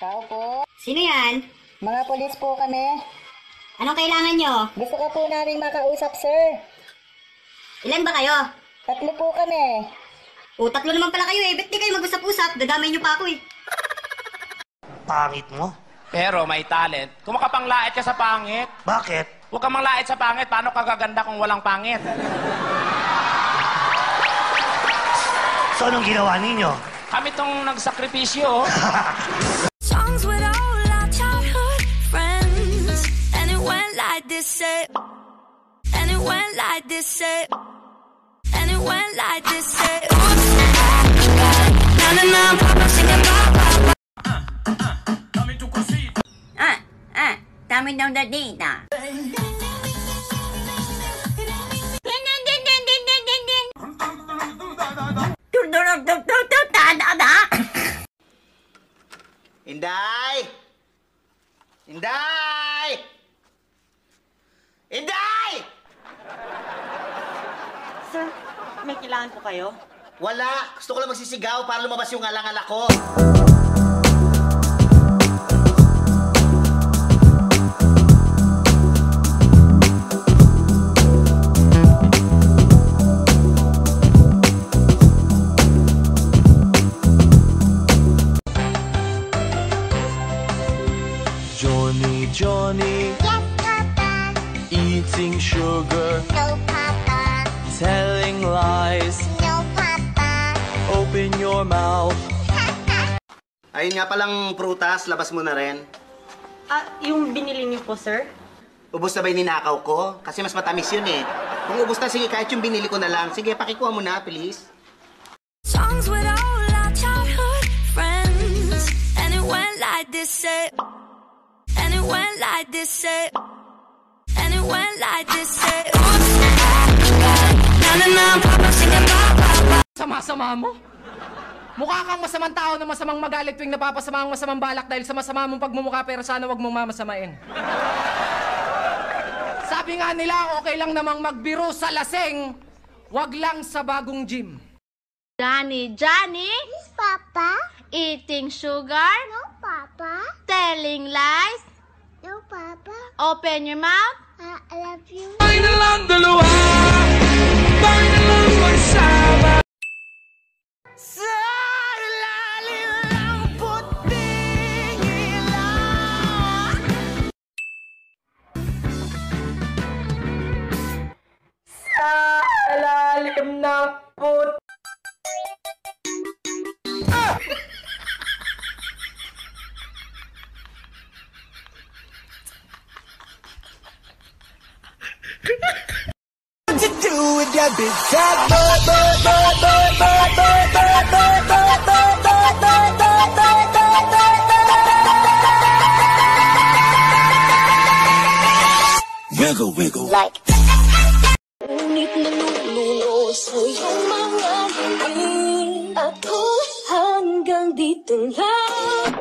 Tao po. Sino yan? Mga polis po kami. Anong kailangan nyo? Gusto ko po namin makausap, sir. Ilan ba kayo? Tatlo po kami. O, tatlo naman pala kayo eh. Ba't di kayo mag-usap-usap? Dadamay nyo pa ako eh. Pangit mo. Pero may talent. Kung makapanglait ka sa pangit, Bakit? huwag kang manglait sa pangit. Paano ka gaganda kung walang pangit? So, anong ginawa ninyo? Kami tong nagsakripisyo. oh. this, say. And it went like this, say. And it went like this, say. Oops. Na na na, papa singing ba ba. Ah, ah. Dami daw na data. Din, din, din, din, din, din, Sir, may kailangan po kayo? Wala! Gusto ko lang magsisigaw para lumabas yung alang-ala ko. Johnny, Johnny, Yes, Papa. eating sugar, No, Papa. Ayun nga palang prutas, labas mo na rin. Ah, yung binili niyo po, sir? Ubus na ba yung ninakaw ko? Kasi mas matamis yun eh. Kung ubus na, sige, kahit yung binili ko na lang. Sige, pakikuha mo na, please. Songs with all our childhood friends. And it went like this, say. And it went like this, say. And it went like this. Oops. Papa ba. Sama-sama mo? Mukha kang masamang tao na masamang magalit tuwing napapasama ang masamang balak dahil sa masama mong pagmumukha pero sana wag mong mamasamain. Sabi nga nila, okay lang namang magbiro sa laseng, wag lang sa bagong gym. Johnny, Johnny, Yes, Papa. eating sugar, No, Papa. telling lies, No, Papa. open your mouth. I I love you. ilalim ng put... Ah! that big fat boy, boy, boy, boy, boy, boy, boy, boy, boy, boy, boy, boy, boy, boy, boy, boy, boy, boy, Wiggle, wiggle. Like. puso yung mga ngiti Ako hanggang dito lang.